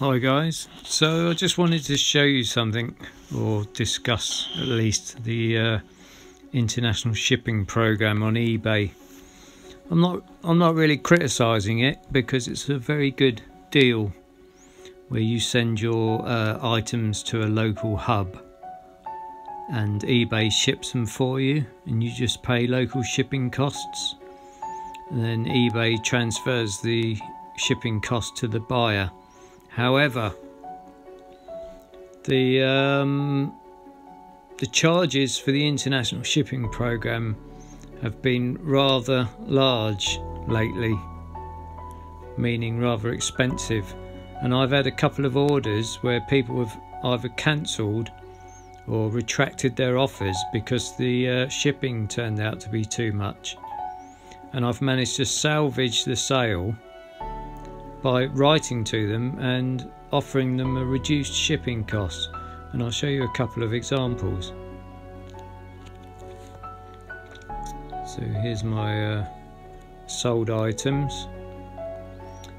Hi guys, so I just wanted to show you something or discuss at least the uh, international shipping program on eBay. I'm not I'm not really criticizing it because it's a very good deal where you send your uh, items to a local hub and eBay ships them for you and you just pay local shipping costs. And then eBay transfers the shipping cost to the buyer however the um, the charges for the international shipping program have been rather large lately meaning rather expensive and I've had a couple of orders where people have either cancelled or retracted their offers because the uh, shipping turned out to be too much. And I've managed to salvage the sale by writing to them and offering them a reduced shipping cost. And I'll show you a couple of examples. So here's my uh, sold items.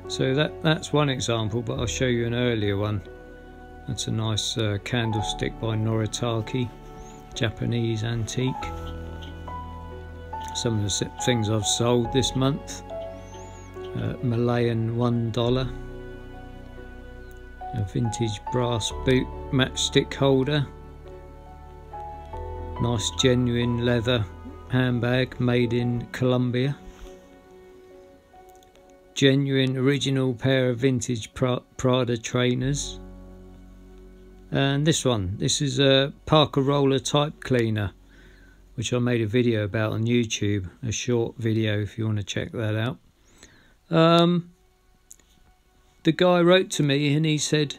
So that that's one example, but I'll show you an earlier one. That's a nice uh, candlestick by Noritake, Japanese antique. Some of the things I've sold this month. Uh, Malayan one dollar. A vintage brass boot matchstick holder. Nice genuine leather handbag made in Colombia genuine original pair of vintage Prada trainers. And this one, this is a Parker Roller type cleaner, which I made a video about on YouTube, a short video if you want to check that out. Um, the guy wrote to me and he said,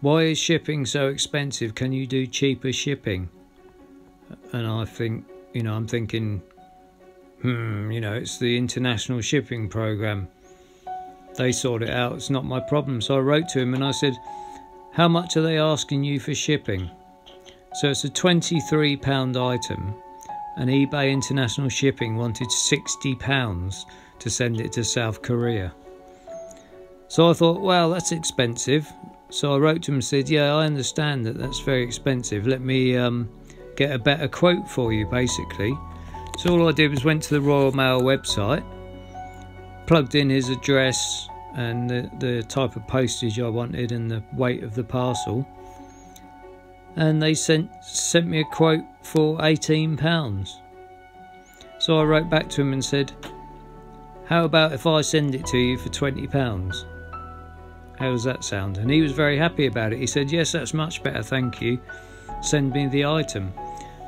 Why is shipping so expensive? Can you do cheaper shipping? And I think, you know, I'm thinking, hmm, you know, it's the international shipping program. They sort it out. It's not my problem. So I wrote to him and I said, How much are they asking you for shipping? So it's a £23 item, and eBay International Shipping wanted £60 to send it to South Korea. So I thought, well, that's expensive. So I wrote to him and said, Yeah, I understand that that's very expensive. Let me um, get a better quote for you, basically. So all I did was went to the Royal Mail website, plugged in his address and the, the type of postage I wanted and the weight of the parcel, and they sent sent me a quote for eighteen pounds. So I wrote back to him and said, "How about if I send it to you for twenty pounds?" How does that sound? And he was very happy about it. He said, Yes, that's much better, thank you. Send me the item.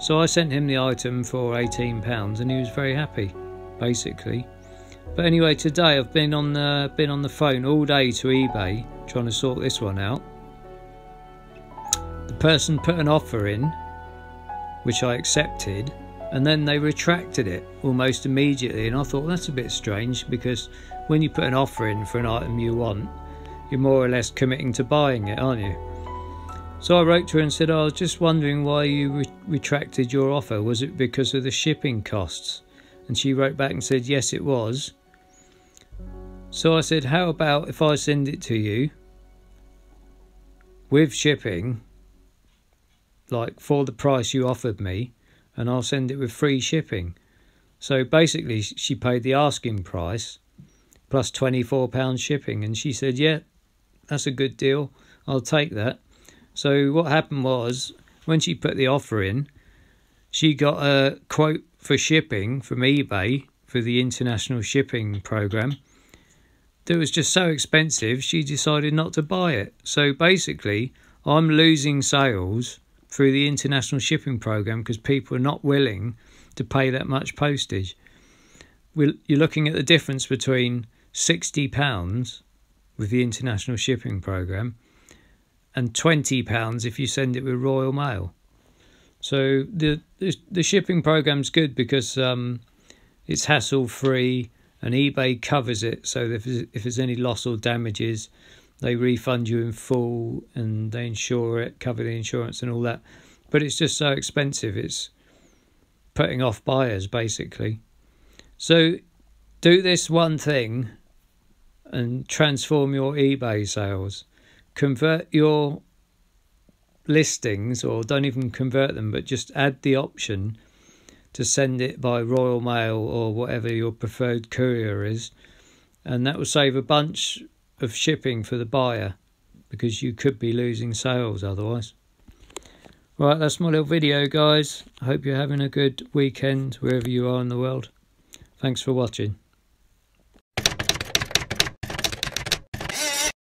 So I sent him the item for £18 and he was very happy, basically. But anyway, today I've been on the been on the phone all day to eBay trying to sort this one out. Person put an offer in, which I accepted, and then they retracted it almost immediately. And I thought that's a bit strange because when you put an offer in for an item you want, you're more or less committing to buying it, aren't you? So I wrote to her and said, I was just wondering why you re retracted your offer. Was it because of the shipping costs? And she wrote back and said, Yes, it was. So I said, How about if I send it to you with shipping, like for the price you offered me, and I'll send it with free shipping? So basically, she paid the asking price plus £24 shipping. And she said, Yeah, that's a good deal. I'll take that. So what happened was when she put the offer in, she got a quote for shipping from eBay for the international shipping program that was just so expensive she decided not to buy it. So basically, I'm losing sales through the international shipping program because people are not willing to pay that much postage. We're, you're looking at the difference between £60 with the international shipping program and twenty pounds if you send it with Royal Mail. So the the, the shipping program's good because um, it's hassle free and eBay covers it. So if if there's any loss or damages, they refund you in full and they insure it, cover the insurance and all that. But it's just so expensive. It's putting off buyers basically. So do this one thing and transform your eBay sales. Convert your listings, or don't even convert them, but just add the option to send it by Royal Mail or whatever your preferred courier is, and that will save a bunch of shipping for the buyer because you could be losing sales otherwise. Right, that's my little video, guys. I hope you're having a good weekend wherever you are in the world. Thanks for watching.